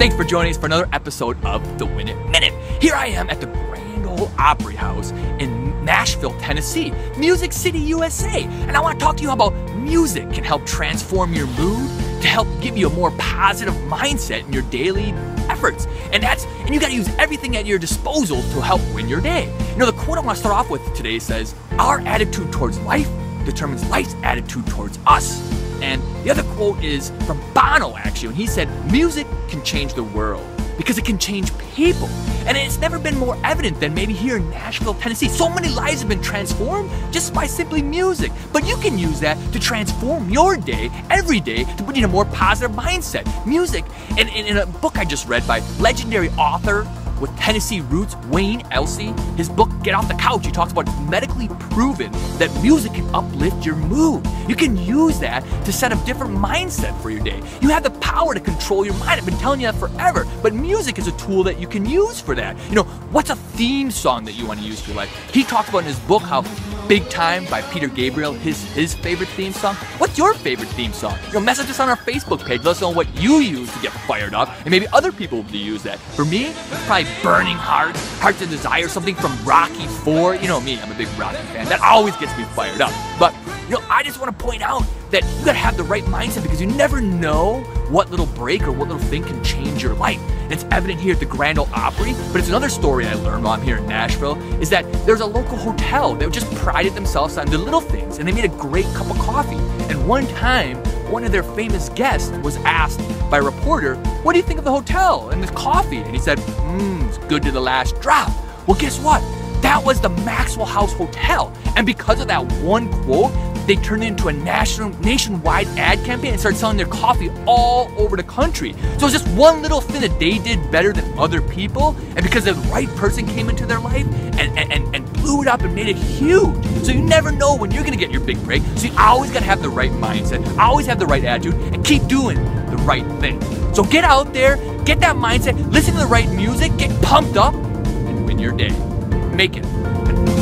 Thanks for joining us for another episode of the Win It Minute. Here I am at the Grand Ole Opry House in Nashville, Tennessee, Music City, USA. And I want to talk to you about music can help transform your mood to help give you a more positive mindset in your daily efforts. And that's and you got to use everything at your disposal to help win your day. You know, the quote I want to start off with today says, "Our attitude towards life determines life's attitude towards us." And the other quote is from Bono actually, and he said, "Music can change the world." because it can change people. And it's never been more evident than maybe here in Nashville, Tennessee. So many lives have been transformed just by simply music. But you can use that to transform your day every day to put you in a more positive mindset. Music, and in, in a book I just read by legendary author with Tennessee roots, Wayne Elsey. His book, Get Off the Couch, he talks about it's medically proven that music can uplift your mood. You can use that to set a different mindset for your day. You have the power to control your mind. I've been telling you that forever, but music is a tool that you can use for that. You know, what's a theme song that you want to use for your life? He talks about in his book how Big Time by Peter Gabriel, his his favorite theme song. What's your favorite theme song? You know, message us on our Facebook page. Let us know what you use to get fired up, and maybe other people will use that. For me, it's probably Burning Heart, Hearts of Desire, something from Rocky 4. You know me, I'm a big Rocky fan. That always gets me fired up. But you know, I just want to point out that you gotta have the right mindset because you never know what little break or what little thing can change your life. And it's evident here at the Grand Ole Opry, but it's another story I learned while I'm here in Nashville is that there's a local hotel that just prided themselves on the little things and they made a great cup of coffee. And one time, one of their famous guests was asked by a reporter, What do you think of the hotel and the coffee? And he said, Mmm, it's good to the last drop. Well, guess what? That was the Maxwell House Hotel. And because of that one quote, they turned it into a national, nationwide ad campaign and started selling their coffee all over the country. So it's just one little thing that they did better than other people, and because the right person came into their life and, and, and blew it up and made it huge. So you never know when you're gonna get your big break. So you always gotta have the right mindset, always have the right attitude, and keep doing the right thing. So get out there, get that mindset, listen to the right music, get pumped up, and win your day. Make it.